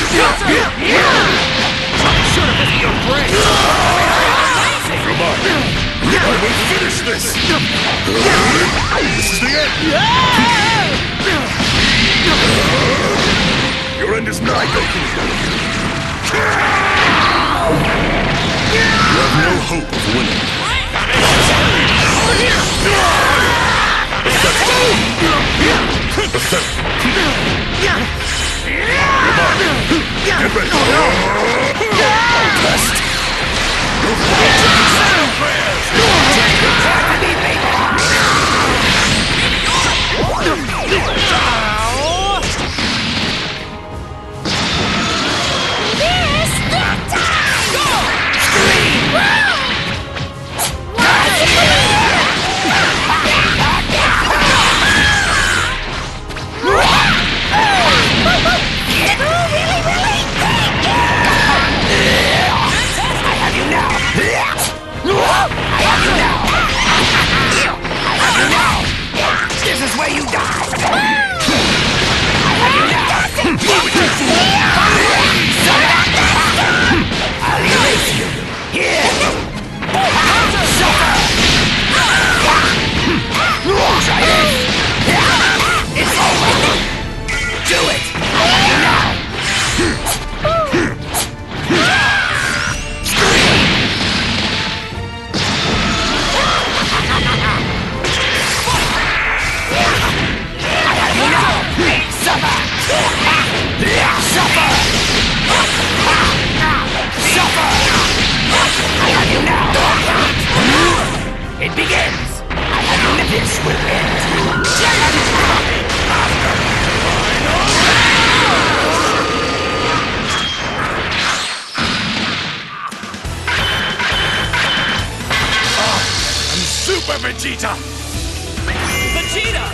Should have been your brain! Come on! Finish this! This is the end! Your end is nigh, Goku! Super Vegeta! Vegeta!